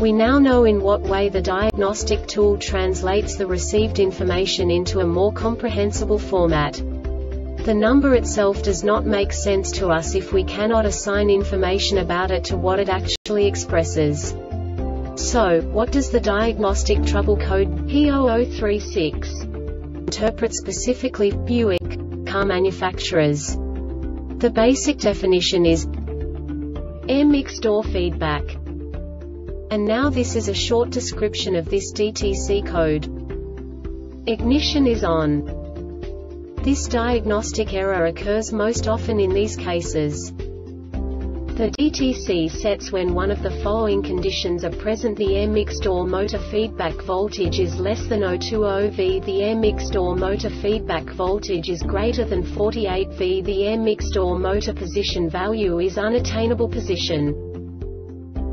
We now know in what way the diagnostic tool translates the received information into a more comprehensible format. The number itself does not make sense to us if we cannot assign information about it to what it actually expresses. So, what does the diagnostic trouble code P0036 interpret specifically Buick car manufacturers? The basic definition is air mix door feedback. And now this is a short description of this DTC code. Ignition is on. This diagnostic error occurs most often in these cases. The DTC sets when one of the following conditions are present the air mix door motor feedback voltage is less than 020 V the air mix door motor feedback voltage is greater than 48 V the air mix door motor position value is unattainable position.